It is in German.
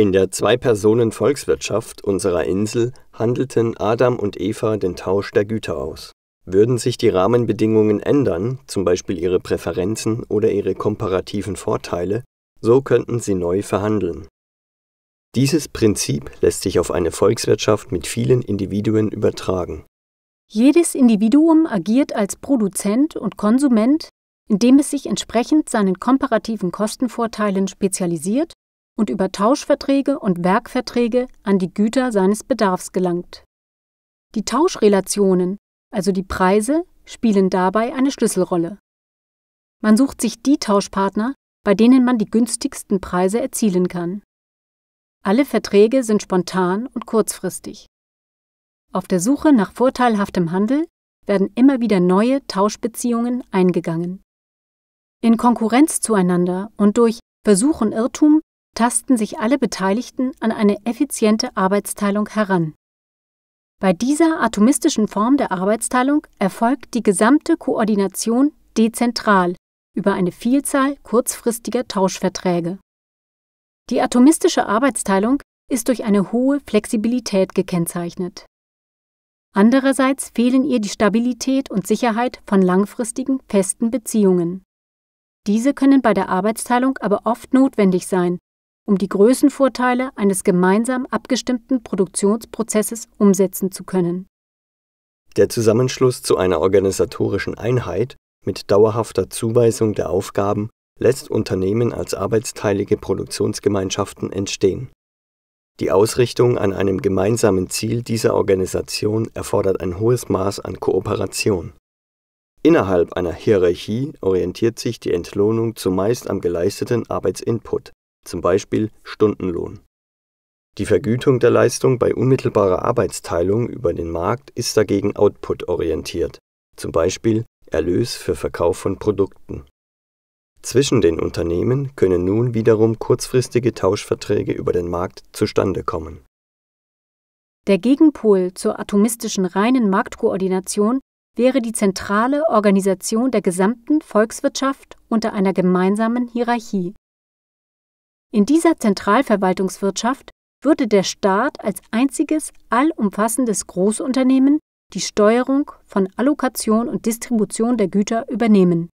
In der Zwei-Personen-Volkswirtschaft unserer Insel handelten Adam und Eva den Tausch der Güter aus. Würden sich die Rahmenbedingungen ändern, zum Beispiel ihre Präferenzen oder ihre komparativen Vorteile, so könnten sie neu verhandeln. Dieses Prinzip lässt sich auf eine Volkswirtschaft mit vielen Individuen übertragen. Jedes Individuum agiert als Produzent und Konsument, indem es sich entsprechend seinen komparativen Kostenvorteilen spezialisiert und über Tauschverträge und Werkverträge an die Güter seines Bedarfs gelangt. Die Tauschrelationen, also die Preise, spielen dabei eine Schlüsselrolle. Man sucht sich die Tauschpartner, bei denen man die günstigsten Preise erzielen kann. Alle Verträge sind spontan und kurzfristig. Auf der Suche nach vorteilhaftem Handel werden immer wieder neue Tauschbeziehungen eingegangen. In Konkurrenz zueinander und durch Versuch und Irrtum tasten sich alle Beteiligten an eine effiziente Arbeitsteilung heran. Bei dieser atomistischen Form der Arbeitsteilung erfolgt die gesamte Koordination dezentral über eine Vielzahl kurzfristiger Tauschverträge. Die atomistische Arbeitsteilung ist durch eine hohe Flexibilität gekennzeichnet. Andererseits fehlen ihr die Stabilität und Sicherheit von langfristigen, festen Beziehungen. Diese können bei der Arbeitsteilung aber oft notwendig sein, um die Größenvorteile eines gemeinsam abgestimmten Produktionsprozesses umsetzen zu können. Der Zusammenschluss zu einer organisatorischen Einheit mit dauerhafter Zuweisung der Aufgaben lässt Unternehmen als arbeitsteilige Produktionsgemeinschaften entstehen. Die Ausrichtung an einem gemeinsamen Ziel dieser Organisation erfordert ein hohes Maß an Kooperation. Innerhalb einer Hierarchie orientiert sich die Entlohnung zumeist am geleisteten Arbeitsinput, zum Beispiel Stundenlohn. Die Vergütung der Leistung bei unmittelbarer Arbeitsteilung über den Markt ist dagegen output-orientiert, zum Beispiel Erlös für Verkauf von Produkten. Zwischen den Unternehmen können nun wiederum kurzfristige Tauschverträge über den Markt zustande kommen. Der Gegenpol zur atomistischen reinen Marktkoordination wäre die zentrale Organisation der gesamten Volkswirtschaft unter einer gemeinsamen Hierarchie. In dieser Zentralverwaltungswirtschaft würde der Staat als einziges allumfassendes Großunternehmen die Steuerung von Allokation und Distribution der Güter übernehmen